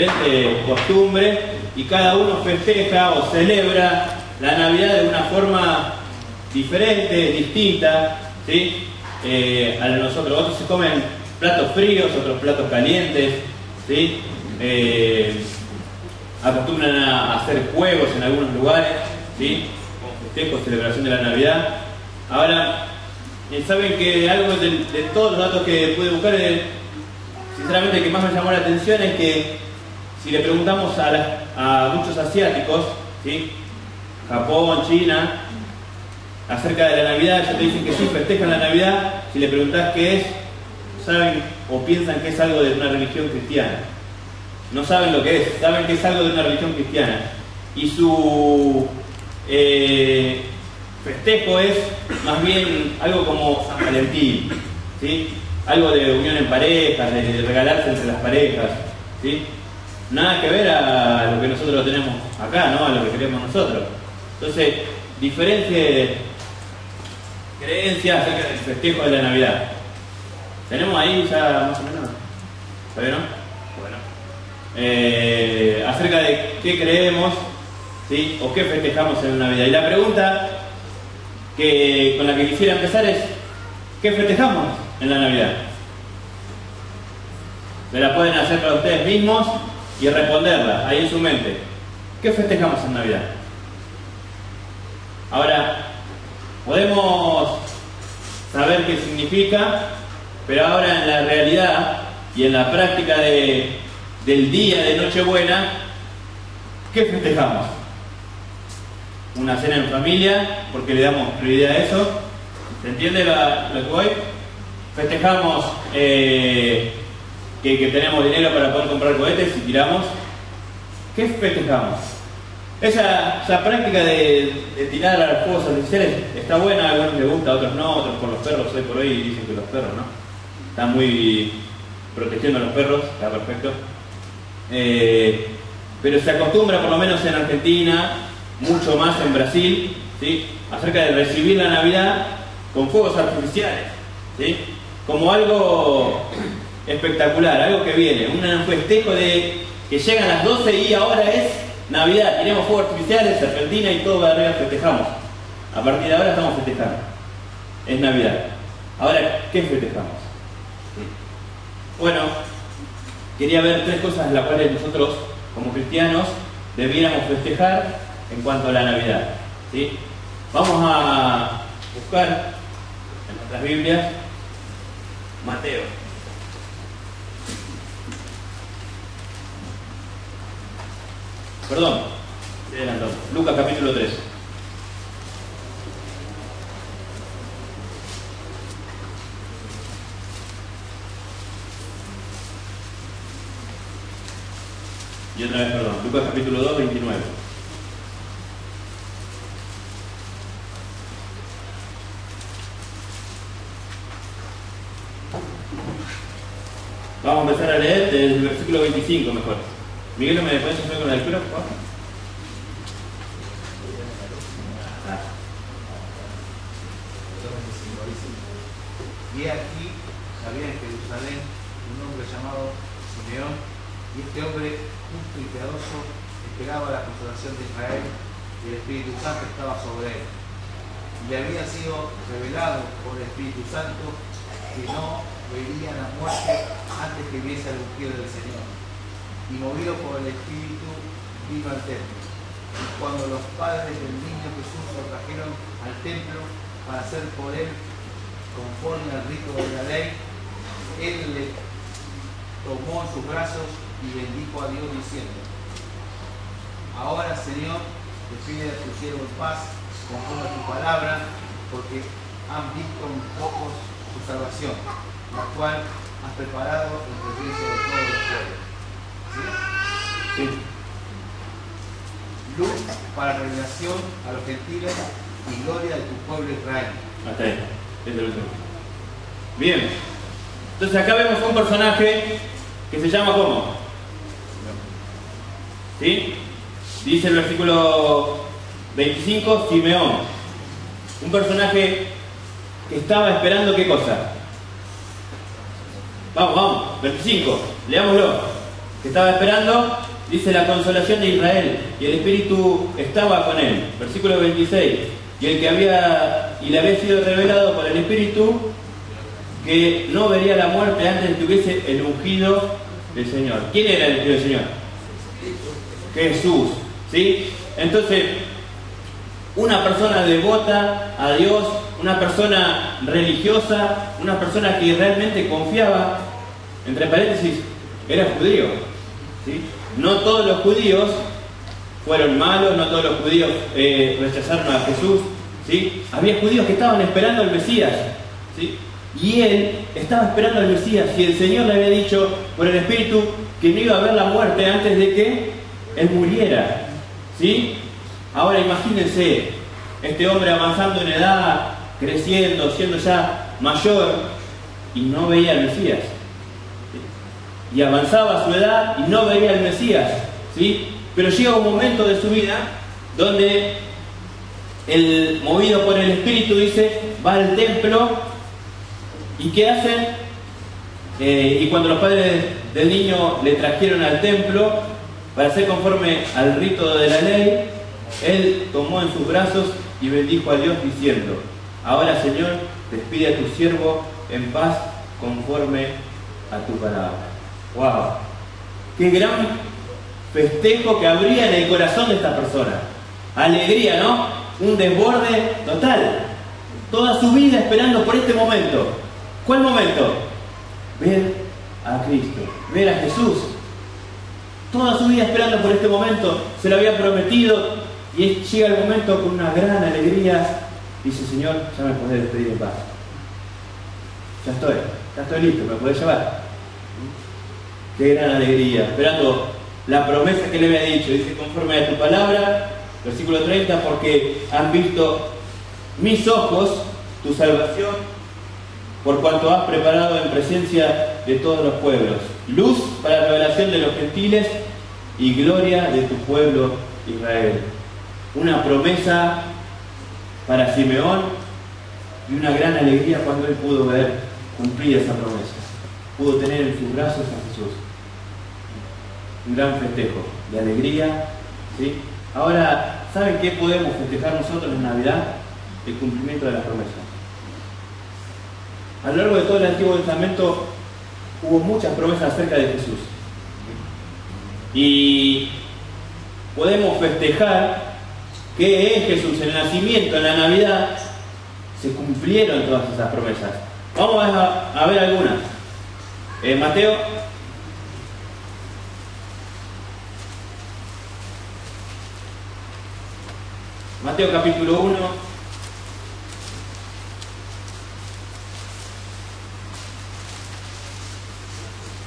diferente costumbre y cada uno festeja o celebra la Navidad de una forma diferente, distinta, ¿sí? Eh, a nosotros. Otros se comen platos fríos, otros platos calientes, ¿sí? Eh, acostumbran a hacer juegos en algunos lugares, ¿sí? Festejos, celebración de la Navidad. Ahora, eh, saben que algo de, todos los datos que pude buscar, sinceramente el que más me llamó la atención es que si le preguntamos a, muchos asiáticos, ¿sí? Japón, China, acerca de la Navidad, ya te dicen que sí, festejan la Navidad, si le preguntás qué es, saben o piensan que es algo de una religión cristiana. No saben lo que es, saben que es algo de una religión cristiana. Y su eh, festejo es más bien algo como San Valentín, ¿sí? algo de unión en parejas, de regalarse entre las parejas. ¿sí? Nada que ver a lo que nosotros tenemos acá, ¿no? a lo que queremos nosotros. Entonces, diferentes creencias acerca del festejo de la Navidad. ¿Tenemos ahí ya más o menos? ¿Está bien, no? Bueno. Eh, acerca de qué creemos ¿sí? o qué festejamos en la Navidad. Y la pregunta que, con la que quisiera empezar es, ¿qué festejamos en la Navidad? Se la pueden hacer para ustedes mismos y responderla ahí en su mente. ¿Qué festejamos en Navidad? Ahora, podemos saber qué significa, pero ahora en la realidad y en la práctica del día de Nochebuena, ¿qué festejamos? Una cena en familia, porque le damos prioridad a eso. ¿Se entiende lo que voy? Festejamos eh, que, tenemos dinero para poder comprar cohetes y tiramos. ¿Qué festejamos? Esa, práctica de, tirar a los fuegos artificiales está buena, a algunos les gusta, a otros no, otros por los perros, hoy por hoy dicen que los perros no. Están muy protegiendo a los perros, está perfecto. Eh, pero se acostumbra, por lo menos en Argentina, mucho más en Brasil, ¿sí? acerca de recibir la Navidad con fuegos artificiales, ¿sí? como algo espectacular, algo que viene, un festejo de que llegan las 12 y ahora es Navidad, tenemos fuegos artificiales, serpentina y todo arriba festejamos. A partir de ahora estamos festejando. Es Navidad. Ahora, ¿qué festejamos? Bueno, quería ver tres cosas en las cuales nosotros, como cristianos, debiéramos festejar en cuanto a la Navidad. ¿sí? Vamos a buscar en nuestras Biblias Mateo Perdón, Lucas capítulo 3. Y otra vez, perdón, Lucas capítulo 2, 29. Vamos a empezar a leer desde el versículo 25 mejor. Miguel, ¿me puedes ayudar con la lectura? Y aquí había en Jerusalén un hombre llamado Simeón, y este hombre justo y piadoso esperaba la consolación de Israel, y el Espíritu Santo estaba sobre él. Y le había sido revelado por el Espíritu Santo que no vería la muerte antes que viese al ungido del Señor y movido por el Espíritu vino al templo. Y cuando los padres del niño Jesús lo trajeron al templo para hacer por él conforme al rito de la ley, él le tomó en sus brazos y bendijo a Dios diciendo, ahora Señor, te pide a tu siervo en paz, conforme a tu palabra, porque han visto un poco su salvación, la cual has preparado en presencia de todos los pueblos Luz para revelación a los gentiles y gloria de tu pueblo Israel. Hasta ahí. Bien. Entonces acá vemos un personaje que se llama ¿cómo? ¿Sí? Dice el versículo 25, Simeón. Un personaje que estaba esperando qué cosa. Vamos, vamos, 25, leámoslo. Que estaba esperando, dice la consolación de Israel, y el Espíritu estaba con él. Versículo 26. Y el que había, y le había sido revelado por el Espíritu, que no vería la muerte antes de que hubiese el ungido del Señor. ¿Quién era el ungido del Señor? Jesús. ¿Sí? Entonces, una persona devota a Dios, una persona religiosa, una persona que realmente confiaba, entre paréntesis, era judío. No todos los judíos fueron malos, no todos los judíos eh, rechazaron a Jesús. ¿sí? Había judíos que estaban esperando al Mesías. ¿sí? Y él estaba esperando al Mesías y el Señor le había dicho por el Espíritu que no iba a ver la muerte antes de que él muriera. ¿sí? Ahora imagínense, este hombre avanzando en edad, creciendo, siendo ya mayor, y no veía al Mesías. Y avanzaba su edad y no veía al Mesías. ¿sí? Pero llega un momento de su vida donde el movido por el Espíritu dice, va al templo y ¿qué hacen? Eh, y cuando los padres del niño le trajeron al templo para ser conforme al rito de la ley, él tomó en sus brazos y bendijo a Dios diciendo, ahora Señor, despide a tu siervo en paz conforme a tu palabra. ¡Wow! ¡Qué gran festejo que habría en el corazón de esta persona! Alegría, ¿no? Un desborde total. Toda su vida esperando por este momento. ¿Cuál momento? Ver a Cristo, ver a Jesús. Toda su vida esperando por este momento, se lo había prometido, y llega el momento con una gran alegría, dice, Señor, ya me podés despedir en paz. Ya estoy, ya estoy listo, me podés llevar. Qué gran alegría, esperando la promesa que le había dicho. Dice, conforme a tu palabra, versículo 30, porque han visto mis ojos tu salvación, por cuanto has preparado en presencia de todos los pueblos, luz para la revelación de los gentiles y gloria de tu pueblo Israel una promesa para Simeón y una gran alegría cuando él pudo ver cumplir esa promesa. Pudo tener en sus brazos a Jesús. Un gran festejo de alegría. ¿sí? Ahora, ¿saben qué podemos festejar nosotros en Navidad? El cumplimiento de las promesas. A lo largo de todo el Antiguo Testamento hubo muchas promesas acerca de Jesús. Y podemos festejar que es Jesús, en el nacimiento, en la Navidad, se cumplieron todas esas promesas. Vamos a, ver algunas. Eh, Mateo. Mateo capítulo 1.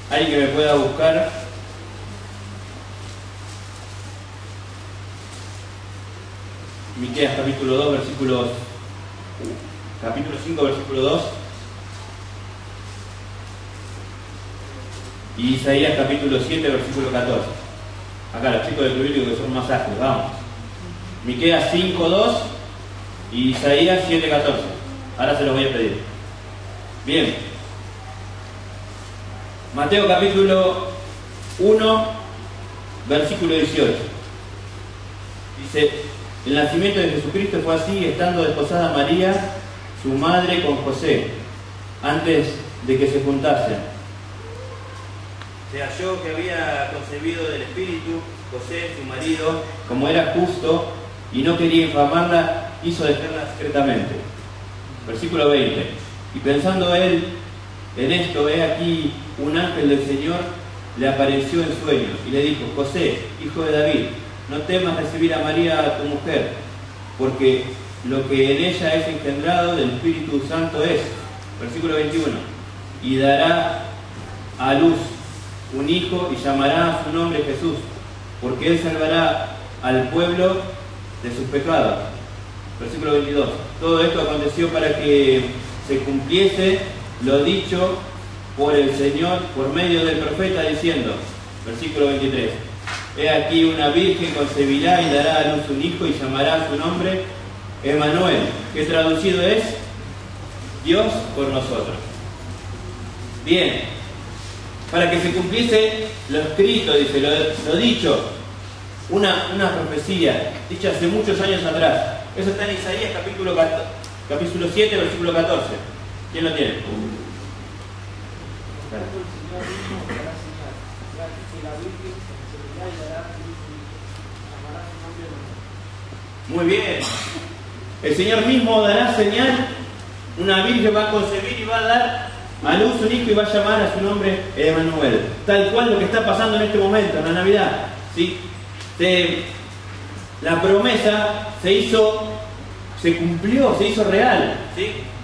Alguien que me pueda buscar Miqueas capítulo 2, versículos capítulo 5, versículo 2. Y Isaías capítulo 7, versículo 14. Acá los chicos del bíblico que son más ágiles, vamos. Miqueas 5, 2 y Isaías 7, 14. Ahora se los voy a pedir. Bien. Mateo capítulo 1, versículo 18. Dice, el nacimiento de Jesucristo fue así, estando desposada María, su madre, con José, antes de que se juntasen. Se halló que había concebido del Espíritu José, su marido, como era justo y no quería infamarla, hizo dejarla secretamente. Versículo 20. Y pensando él en esto, ve aquí un ángel del Señor le apareció en sueños y le dijo, José, hijo de David, no temas recibir a María tu mujer, porque lo que en ella es engendrado del Espíritu Santo es, versículo 21, y dará a luz un hijo y llamará a su nombre Jesús, porque él salvará al pueblo de sus pecados. Versículo 22. Todo esto aconteció para que se cumpliese lo dicho por el Señor por medio del profeta diciendo, versículo 23, He aquí una virgen concebirá y dará a luz un hijo y llamará su nombre Emanuel, que traducido es Dios por nosotros. Bien, para que se cumpliese lo escrito, dice, lo, dicho, una, una profecía dicha hace muchos años atrás. Eso está en Isaías capítulo, capítulo 7, versículo 14. ¿Quién lo tiene? Muy bien. El Señor mismo dará señal. Una virgen va a concebir y va a dar a luz un hijo y va a llamar a su nombre Emanuel. Tal cual lo que está pasando en este momento, en la Navidad. ¿sí? La promesa se hizo, se cumplió, se hizo real.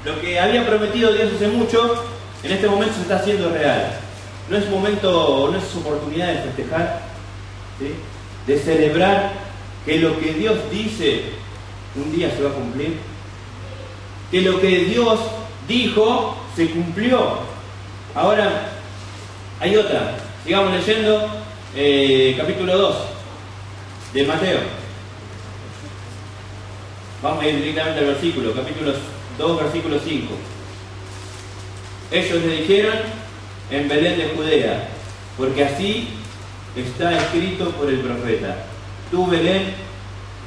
Lo que había prometido Dios hace mucho, en este momento se está haciendo real. No es momento, no es oportunidad de festejar, de celebrar que lo que Dios dice un día se va a cumplir, que lo que Dios dijo se cumplió. Ahora, hay otra. Sigamos leyendo eh, capítulo 2 de Mateo. Vamos a ir directamente al versículo, capítulo 2, versículo 5. Ellos le dijeron en Belén de Judea, porque así está escrito por el profeta. Tú, Belén,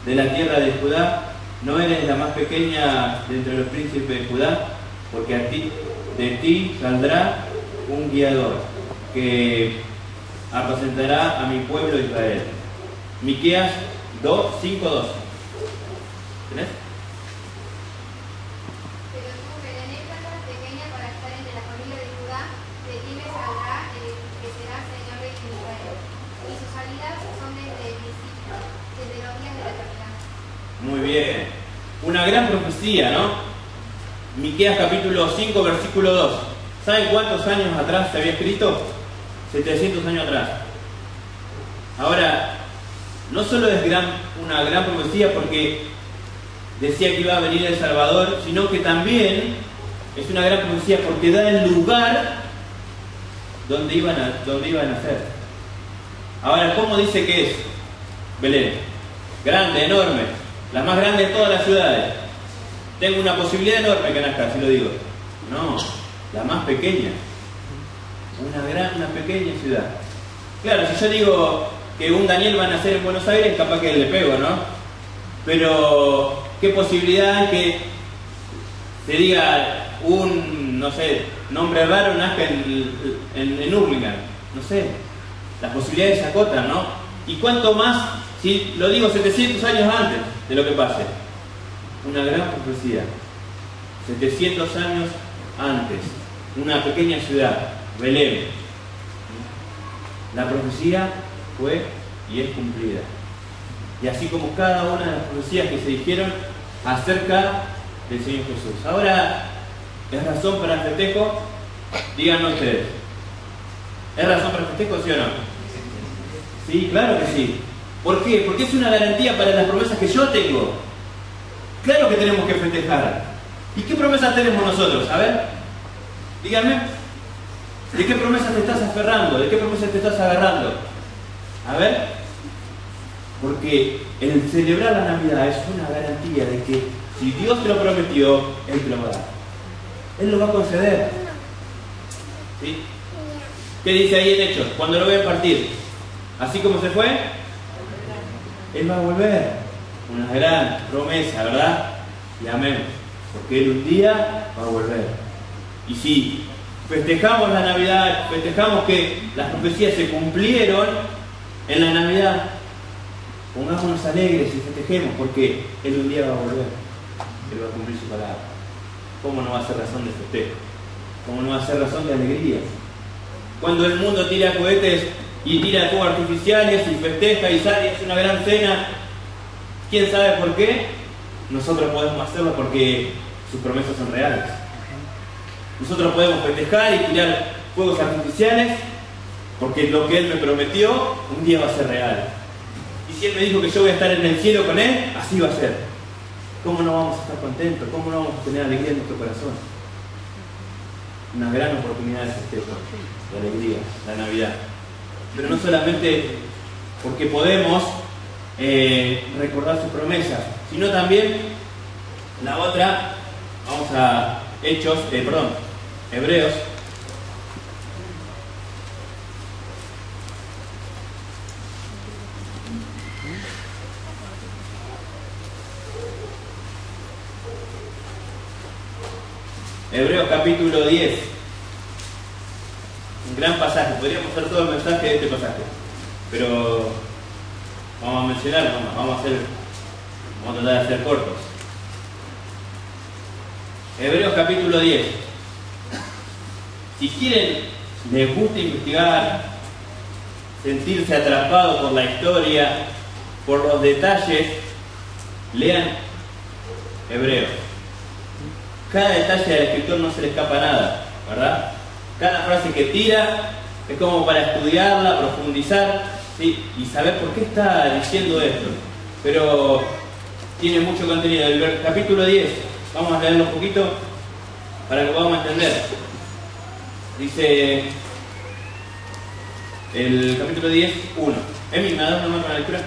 de la tierra de Judá, no eres la más pequeña de entre los príncipes de Judá, porque a ti, de ti saldrá un guiador que apacentará a mi pueblo Israel. Miqueas 2, 5, 12. ¿Tenés? Muy bien. Una gran profecía, ¿no? Miqueas capítulo 5, versículo 2. ¿Saben cuántos años atrás se había escrito? 700 años atrás. Ahora, no solo es una gran profecía porque decía que iba a venir el Salvador, sino que también es una gran profecía porque da el lugar donde iban a, donde iban a nacer. Ahora, ¿cómo dice que es Belén? Grande, enorme la más grande de todas las ciudades. Tengo una posibilidad enorme que nazca, si lo digo. No, la más pequeña. Una gran, una pequeña ciudad. Claro, si yo digo que un Daniel va a nacer en Buenos Aires, capaz que le pego, ¿no? Pero, ¿qué posibilidad que se diga un, no sé, nombre raro nazca en, en, en No sé, las posibilidades se acotan, ¿no? Y cuánto más si lo digo 700 años antes de lo que pase. Una gran profecía. 700 años antes. Una pequeña ciudad, Belén. La profecía fue y es cumplida. Y así como cada una de las profecías que se dijeron acerca del Señor Jesús. Ahora, ¿es razón para festejo? Díganme ustedes. ¿Es razón para festejo, sí o no? Sí, claro que sí. ¿Por qué? Porque es una garantía para las promesas que yo tengo. Claro que tenemos que festejar. ¿Y qué promesas tenemos nosotros? A ver, díganme. ¿De qué promesas te estás aferrando? ¿De qué promesas te estás agarrando? A ver. Porque el celebrar la Navidad es una garantía de que si Dios te lo prometió, Él te lo va a dar. Él lo va a conceder. ¿Sí? ¿Qué dice ahí en Hechos? Cuando lo a partir. Así como se fue, él va a volver. Una gran promesa, ¿verdad? Y amén. Porque Él un día va a volver. Y si festejamos la Navidad, festejamos que las profecías se cumplieron en la Navidad, pongámonos alegres y festejemos porque Él un día va a volver. Él va a cumplir su palabra. ¿Cómo no va a ser razón de festejo? ¿Cómo no va a ser razón de alegría? Cuando el mundo tira cohetes y tira fuegos artificiales y festeja y sale y hace una gran cena. ¿Quién sabe por qué? Nosotros podemos hacerlo porque sus promesas son reales. Nosotros podemos festejar y tirar fuegos artificiales porque lo que Él me prometió un día va a ser real. Y si Él me dijo que yo voy a estar en el cielo con Él, así va a ser. ¿Cómo no vamos a estar contentos? ¿Cómo no vamos a tener alegría en nuestro corazón? Una gran oportunidad de festejo, de alegría, la Navidad pero no solamente porque podemos eh, recordar sus promesas, sino también la otra, vamos a Hechos, eh, perdón, Hebreos. Hebreos capítulo 10. Un gran pasaje, podríamos hacer todo el mensaje de este pasaje, pero vamos a mencionar, vamos a hacer, vamos a tratar de ser cortos. Hebreos capítulo 10. Si quieren, les gusta investigar, sentirse atrapados por la historia, por los detalles, lean Hebreos. Cada detalle del escritor no se le escapa nada, ¿verdad? Cada frase que tira es como para estudiarla, profundizar y saber por qué está diciendo esto. Pero tiene mucho contenido. El capítulo 10, vamos a leerlo un poquito para que podamos entender. Dice el capítulo 10, 1. Emi, ¿me das una mano la lectura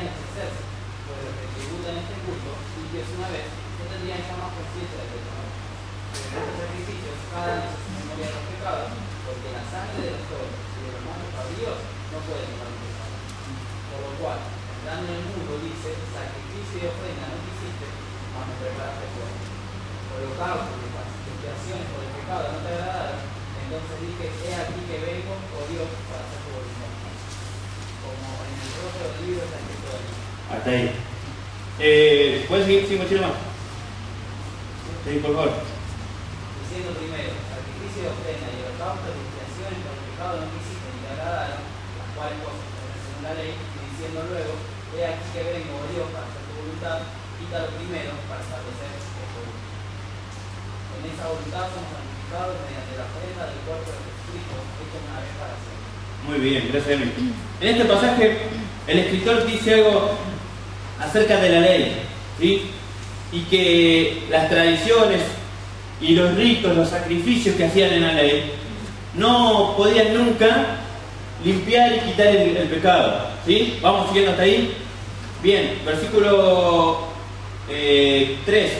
ejercerse, por los que tributan este culto, limpios una vez, no tendrían ya más conciencia de pecado. Pero estos sacrificios, cada año se memoria de los pecados, porque la sangre de los toros y de los machos cabríos no pueden quitar el pecado. Por lo cual, entrando en el mundo, dice, sacrificio y ofrenda no quisiste, mas me preparaste fuego. Holocausto y expiaciones por el pecado no te agradaron, entonces dije, he aquí que vengo, oh Dios, para hacer tu voluntad. Como en el del libro está hasta ahí. Eh, ¿Puedes seguir sin mochila más? Sí, por favor. Diciendo primero, sacrificio de ofrenda y holocausto de expiaciones por el pecado no quisiste ni te agradaron, las cuales cosas según la ley, y diciendo luego, he aquí que vengo, oh Dios, para hacer tu voluntad, quita lo primero para establecer tu voluntad. En esa voluntad somos santificados mediante la ofrenda del cuerpo de Jesucristo, hecho una vez para siempre. Muy bien, gracias. En este pasaje, el escritor dice algo acerca de la ley, ¿sí? y que las tradiciones y los ritos, los sacrificios que hacían en la ley, no podían nunca limpiar y quitar el, pecado. ¿sí? ¿Vamos siguiendo hasta ahí? Bien, versículo 3 eh,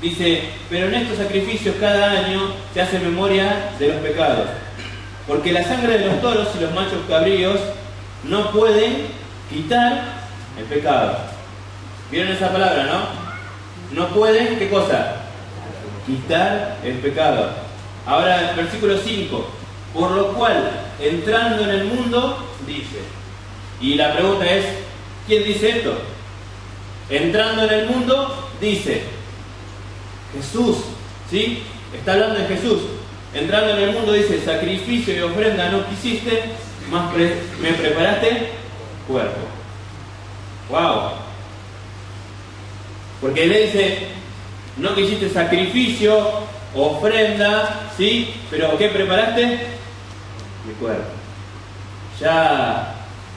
dice, pero en estos sacrificios cada año se hace memoria de los pecados, porque la sangre de los toros y los machos cabríos no pueden quitar el pecado. ¿Vieron esa palabra, no? No pueden, ¿qué cosa? Quitar el pecado. Ahora, versículo 5. Por lo cual, entrando en el mundo, dice. Y la pregunta es, ¿quién dice esto? Entrando en el mundo, dice. Jesús. ¿Sí? Está hablando de Jesús. Entrando en el mundo, dice, sacrificio y ofrenda no quisiste, más me preparaste cuerpo. ¡Wow! Porque él dice, no quisiste sacrificio, ofrenda, ¿sí? Pero ¿qué preparaste? Mi cuerpo. Ya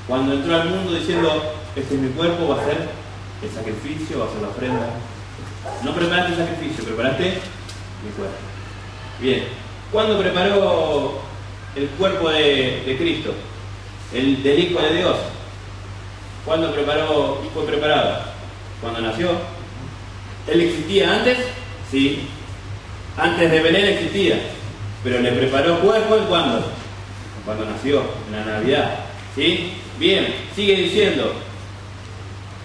cuando entró al mundo diciendo, este es mi cuerpo, va a ser el sacrificio, va a ser la ofrenda. No preparaste el sacrificio, preparaste mi cuerpo. Bien, ¿cuándo preparó el cuerpo de, de Cristo? El del Hijo de Dios. ¿Cuándo preparó, fue preparado? Cuando nació, ¿Él existía antes? Sí. Antes de Belén existía. Pero le preparó cuerpo en cuándo? Cuando nació, en la Navidad. ¿Sí? Bien, sigue diciendo.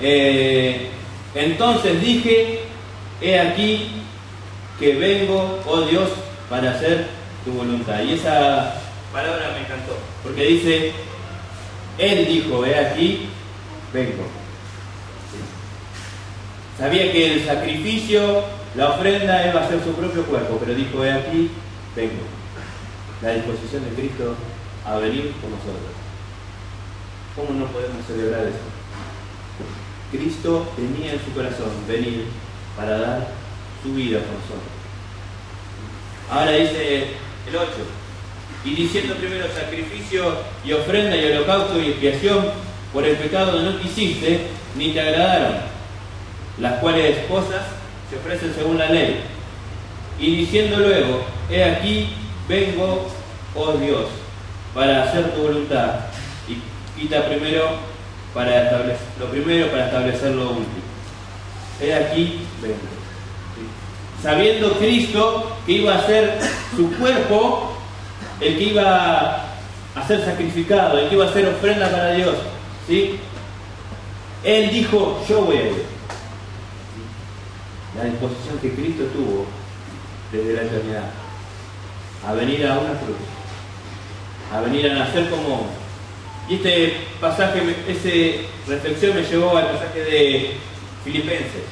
Eh, entonces dije, he aquí que vengo, oh Dios, para hacer tu voluntad. Y esa palabra me encantó, porque dice, Él dijo, he aquí, vengo. Sabía que el sacrificio, la ofrenda, iba a ser su propio cuerpo, pero dijo, he aquí, vengo. La disposición de Cristo a venir con nosotros. ¿Cómo no podemos celebrar eso? Cristo tenía en su corazón venir para dar su vida por nosotros. Ahora dice el 8, y diciendo primero sacrificio y ofrenda y holocausto y expiación por el pecado no quisiste, ni te agradaron las cuales esposas se ofrecen según la ley. Y diciendo luego, he aquí, vengo, oh Dios, para hacer tu voluntad. Y quita primero para establecer, lo primero para establecer lo último. He aquí, vengo. sabiendo Cristo que iba a ser su cuerpo el que iba a ser sacrificado, el que iba a ser ofrenda para Dios. ¿sí? Él dijo, yo voy a ir. La disposición que Cristo tuvo desde la eternidad a venir a una cruz, a venir a nacer como Y este pasaje, esa reflexión me llevó al pasaje de Filipenses.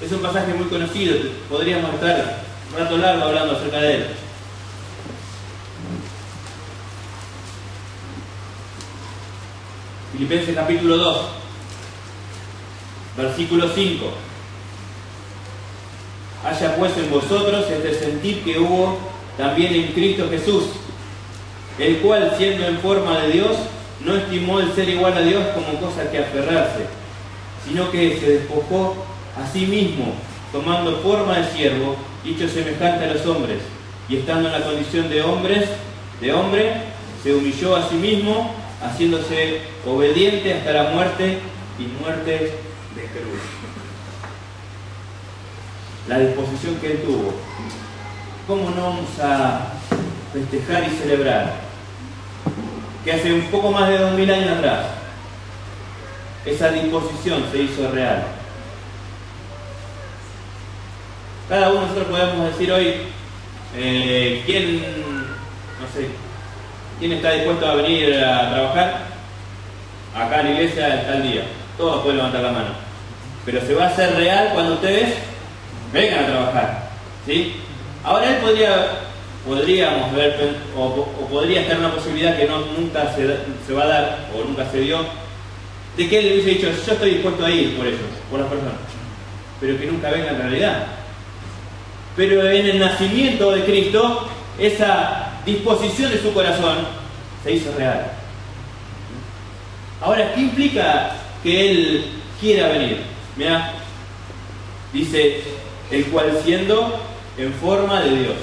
Es un pasaje muy conocido, podríamos estar un rato largo hablando acerca de él. Filipenses capítulo 2, versículo 5. Haya pues en vosotros este sentir que hubo también en Cristo Jesús, el cual siendo en forma de Dios, no estimó el ser igual a Dios como cosa que aferrarse, sino que se despojó a sí mismo, tomando forma de siervo, hecho semejante a los hombres, y estando en la condición de hombres, de hombre, se humilló a sí mismo, haciéndose obediente hasta la muerte y muerte de cruz. La disposición que él tuvo. ¿Cómo no vamos a festejar y celebrar? Que hace un poco más de dos mil años atrás, esa disposición se hizo real. Cada uno de nosotros podemos decir hoy, eh, ¿quién, no sé, quién está dispuesto a venir a trabajar? Acá en la iglesia está el día. Todos pueden levantar la mano. Pero se va a hacer real cuando ustedes vengan a trabajar. ¿sí? Ahora él podría, podríamos ver, o, podría estar una posibilidad que nunca se, va a dar, o nunca se dio, de que él hubiese dicho, yo estoy dispuesto a ir por ellos, por las personas. Pero que nunca venga en realidad. Pero en el nacimiento de Cristo, esa disposición de su corazón se hizo real. Ahora, ¿qué implica que Él quiera venir? Mira, dice, el cual siendo en forma de Dios.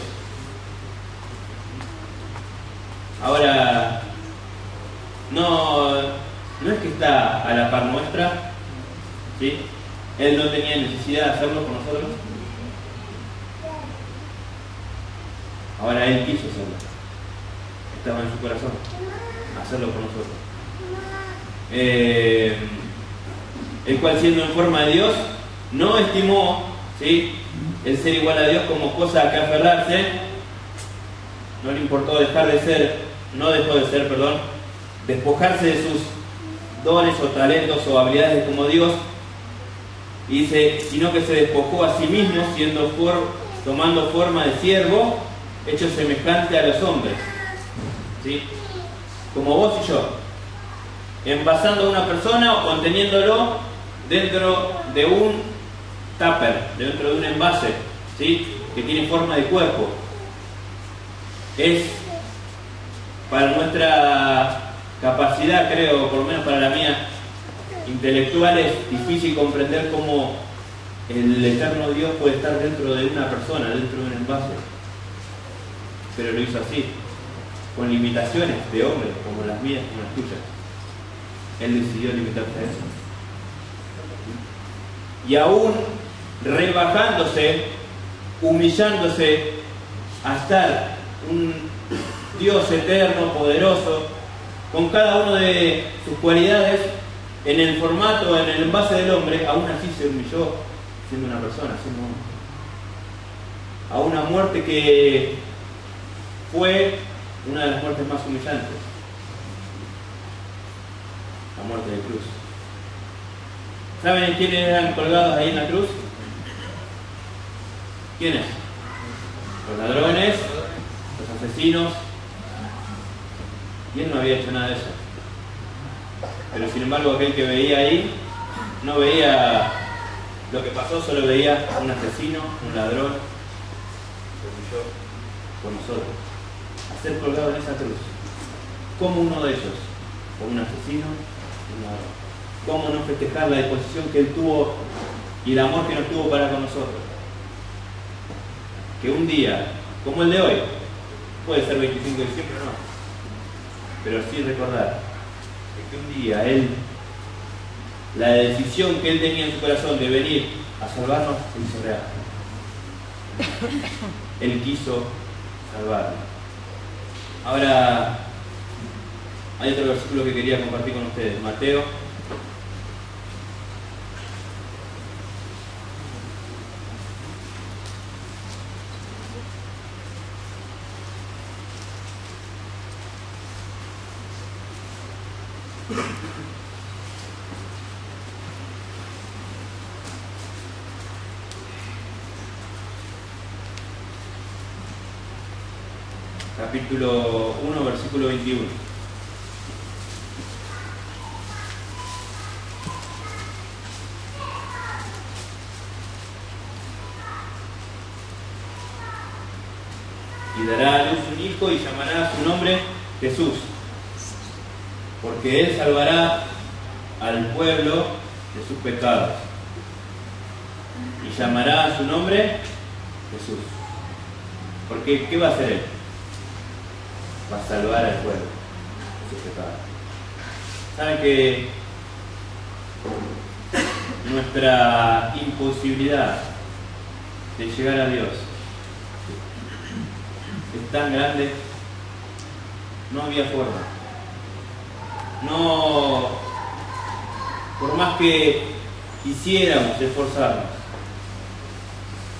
Ahora, no, no es que está a la par nuestra, ¿sí? Él no tenía necesidad de hacerlo con nosotros. Ahora Él quiso hacerlo. Estaba en su corazón hacerlo con nosotros. Eh, el cual siendo en forma de Dios, no estimó ¿sí? el ser igual a Dios como cosa a que aferrarse, no le importó dejar de ser, no dejó de ser, perdón, despojarse de sus dones o talentos o habilidades como Dios, y dice, sino que se despojó a sí mismo, siendo for, tomando forma de siervo, hecho semejante a los hombres, ¿sí? como vos y yo, envasando a una persona o conteniéndolo dentro de un tupper, dentro de un envase, ¿sí? que tiene forma de cuerpo. Es para nuestra capacidad, creo, por lo menos para la mía, intelectual, es difícil comprender cómo el eterno Dios puede estar dentro de una persona, dentro de un envase. Pero lo hizo así, con limitaciones de hombres, como las mías, como las tuyas. Él decidió limitarse a eso. Y aún rebajándose, humillándose a estar un Dios eterno, poderoso, con cada una de sus cualidades, en el formato, en el envase del hombre, aún así se humilló siendo una persona, siendo hombre. A una muerte que fue una de las muertes más humillantes la muerte de cruz. ¿Saben quiénes eran colgados ahí en la cruz? ¿Quiénes? Los ladrones, los asesinos. Y no había hecho nada de eso. Pero sin embargo aquel que veía ahí no veía lo que pasó, solo veía un asesino, un ladrón, por nosotros. Ser colgado en esa cruz. Como uno de ellos, como un asesino, ¿Cómo no festejar la disposición que Él tuvo y el amor que nos tuvo para con nosotros? Que un día, como el de hoy, puede ser 25 de diciembre o no, pero sí recordar que un día Él, la decisión que Él tenía en su corazón de venir a salvarnos, se hizo real. Él quiso salvarnos. Ahora, hay otro versículo que quería compartir con ustedes. Mateo capítulo 1, versículo 21. Y dará a luz un hijo y llamará su nombre Jesús, porque él salvará al pueblo de sus pecados. Y llamará a su nombre Jesús. Porque, ¿qué va a hacer él? Va a salvar al pueblo. Saben que nuestra imposibilidad de llegar a Dios es tan grande, no había forma. No, por más que quisiéramos esforzarnos,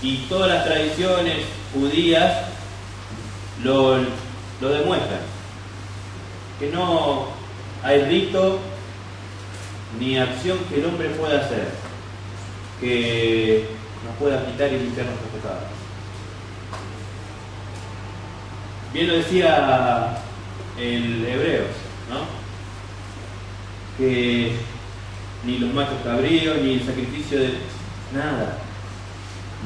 y todas las tradiciones judías lo, lo demuestran, que no hay rito ni acción que el hombre pueda hacer que nos pueda quitar y limpiar nuestros pecados. Bien lo decía el Hebreos, ¿no? Que ni los machos cabríos, ni el sacrificio de nada,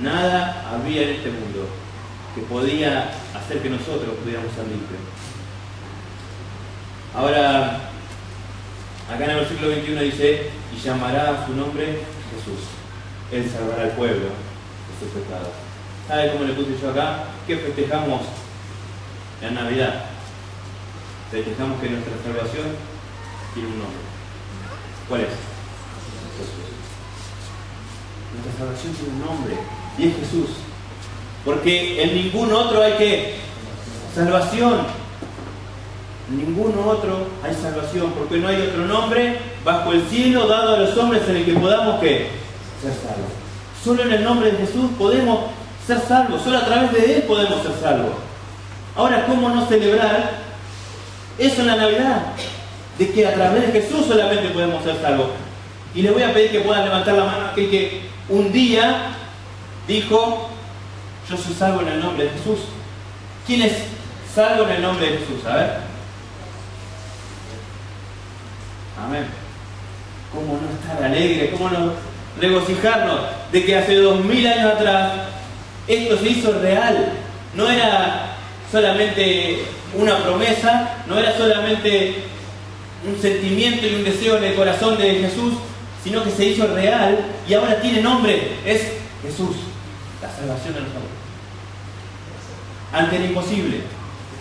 nada había en este mundo que podía hacer que nosotros pudiéramos ser limpios. Ahora, acá en el versículo 21 dice, y llamará a su nombre Jesús. Él salvará al pueblo de sus pecados. ¿Sabe cómo le puse yo acá? ¿Qué festejamos en Navidad? Festejamos que nuestra salvación tiene un nombre. ¿Cuál es? Jesús. Nuestra salvación tiene un nombre y es Jesús. Porque en ningún otro hay que salvación. En ningún otro hay salvación, porque no hay otro nombre bajo el cielo dado a los hombres en el que podamos que ser salvos. Solo en el nombre de Jesús podemos ser salvos, solo a través de Él podemos ser salvos. Ahora, ¿cómo no celebrar eso en la Navidad? De que a través de Jesús solamente podemos ser salvos. Y le voy a pedir que puedan levantar la mano aquel que un día dijo, yo soy salvo en el nombre de Jesús. ¿Quién es salvo en el nombre de Jesús? A ver. Amén. ¿Cómo no estar alegre? ¿Cómo no regocijarnos de que hace dos mil años atrás esto se hizo real? No era solamente una promesa, no era solamente un sentimiento y un deseo en el corazón de Jesús, sino que se hizo real y ahora tiene nombre, es Jesús, la salvación de los hombres. Antes era imposible,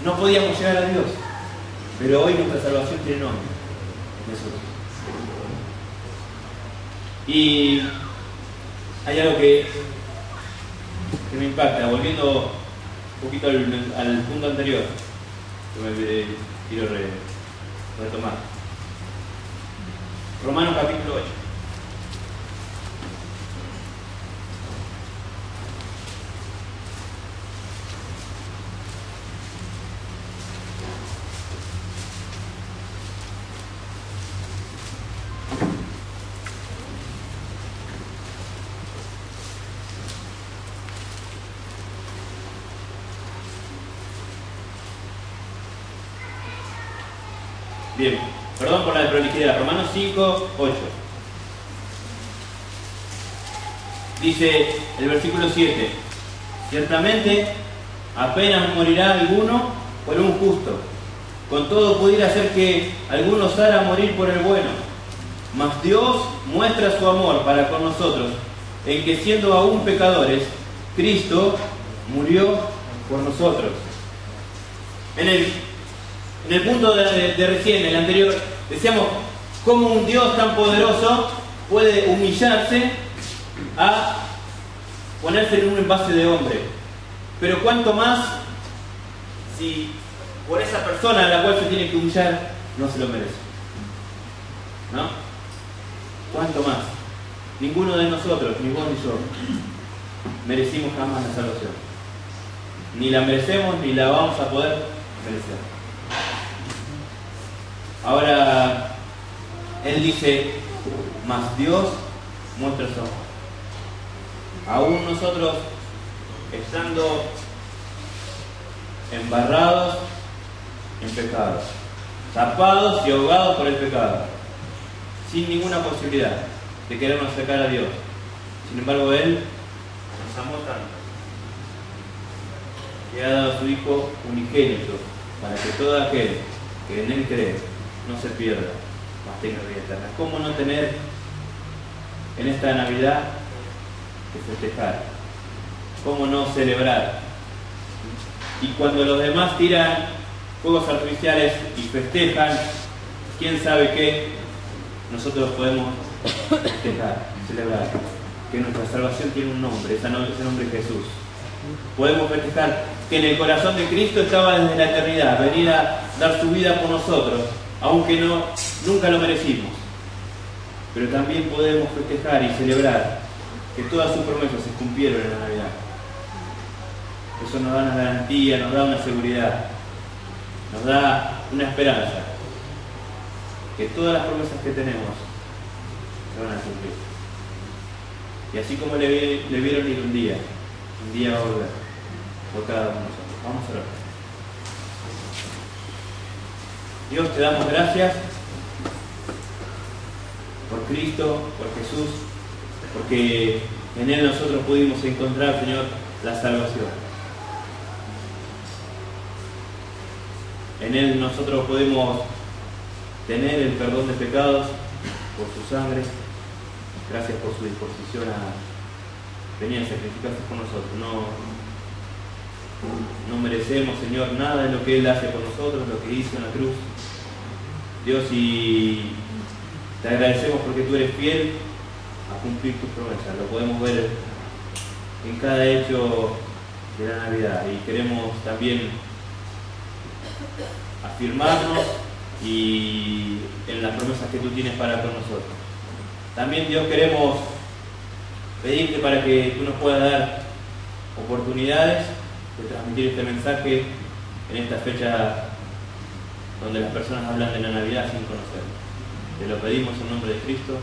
no podíamos llegar a Dios, pero hoy nuestra salvación tiene nombre, Jesús. Y hay algo que, me impacta, volviendo un poquito al, punto anterior, que me quiero re, retomar. Romanos capítulo 8. Bien, perdón por la desprolijidad. Romanos 5, 8. Dice el versículo 7. Ciertamente apenas morirá alguno por un justo. Con todo pudiera ser que alguno osara morir por el bueno. Mas Dios muestra su amor para con nosotros en que siendo aún pecadores, Cristo murió por nosotros. En el En el punto de, de recién, el anterior, decíamos cómo un Dios tan poderoso puede humillarse a ponerse en un envase de hombre. Pero cuánto más si por esa persona a la cual se tiene que humillar no se lo merece. ¿No? ¿Cuánto más? Ninguno de nosotros, ni vos ni yo, merecimos jamás la salvación. Ni la merecemos ni la vamos a poder merecer. Ahora, Él dice, más Dios muestra su amor. Aún nosotros, estando embarrados en pecados, tapados y ahogados por el pecado, sin ninguna posibilidad de querernos acercar a Dios. Sin embargo, Él nos amó tanto que ha dado a su Hijo unigénito para que todo aquel que en Él cree no se pierda, eterna. ¿Cómo no tener en esta Navidad que festejar? ¿Cómo no celebrar? Y cuando los demás tiran fuegos artificiales y festejan, quién sabe qué, nosotros podemos festejar, celebrar, que nuestra salvación tiene un nombre, ese nombre es Jesús. Podemos festejar que en el corazón de Cristo estaba desde la eternidad, venir a dar su vida por nosotros, aunque no, nunca lo merecimos. Pero también podemos festejar y celebrar que todas sus promesas se cumplieron en la Navidad. Eso nos da una garantía, nos da una seguridad, nos da una esperanza. Que todas las promesas que tenemos se van a cumplir. Y así como le, vieron ir un día, un día va a volver por cada uno de nosotros. Vamos a orar. Dios, te damos gracias por Cristo, por Jesús, porque en Él nosotros pudimos encontrar, Señor, la salvación. En Él nosotros podemos tener el perdón de pecados por su sangre. Gracias por su disposición a venir a sacrificarse por nosotros. No, no merecemos, Señor, nada de lo que Él hace por nosotros, lo que hizo en la cruz. Dios, y te agradecemos porque tú eres fiel a cumplir tus promesas. Lo podemos ver en cada hecho de la Navidad y queremos también afirmarnos y en las promesas que tú tienes para con nosotros. También Dios queremos pedirte para que tú nos puedas dar oportunidades de transmitir este mensaje en esta fecha donde las personas hablan de la Navidad sin conocerlo. Te lo pedimos en nombre de Cristo.